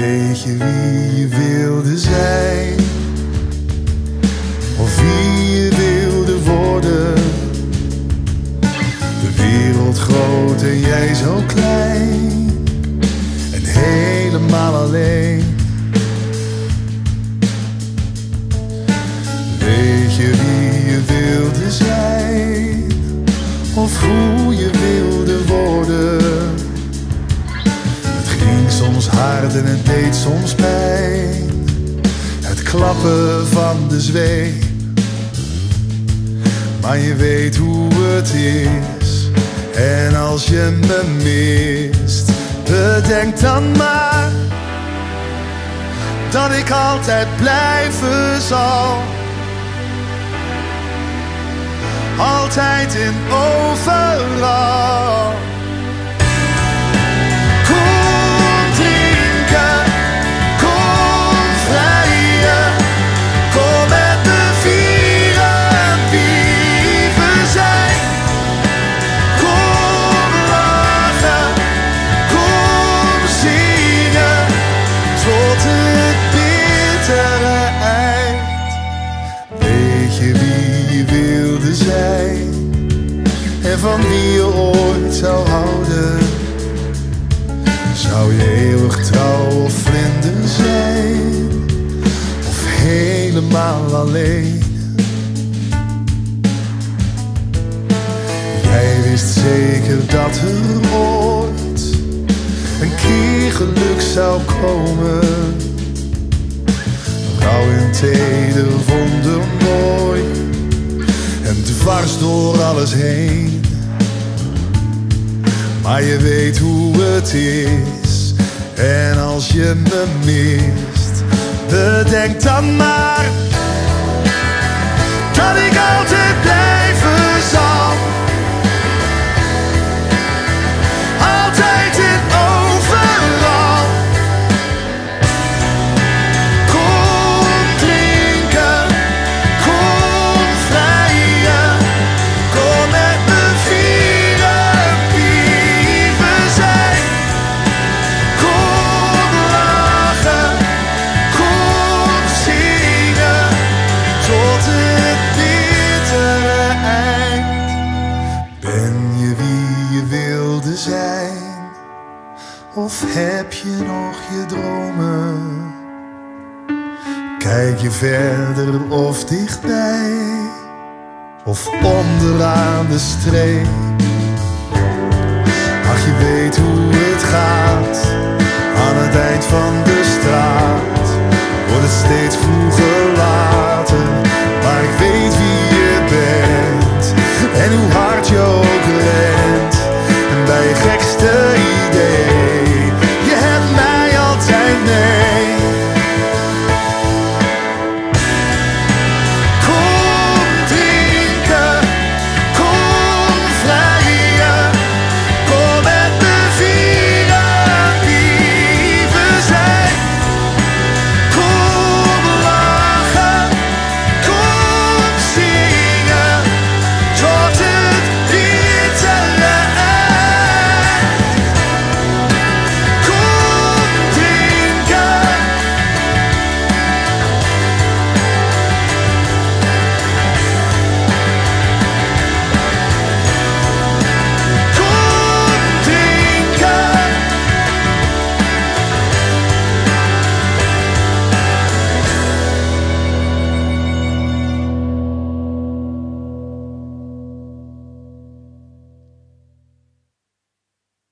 Weet je wie je wilde zijn? Of wie je wilde worden? De wereld groot en jij zo klein. En helemaal alleen. Weet je wie je wilde zijn? Of hoe je wilde soms hard en het deed soms pijn. Het klappen van de zweep. Maar je weet hoe het is. En als je me mist, bedenk dan maar dat ik altijd blijven zal. Altijd en overal. Van wie je ooit zou houden? Zou je eeuwig trouw of vlinder zijn of helemaal alleen? Jij wist zeker dat er ooit een keer geluk zou komen. Rauw en teder vonden mooi en dwars door alles heen. Maar je weet hoe het is. En als je me mist, bedenk dan maar Of heb je nog je dromen? Kijk je verder of dichtbij? Of onderaan de streep? Ach, je weet hoe het gaat aan het eind van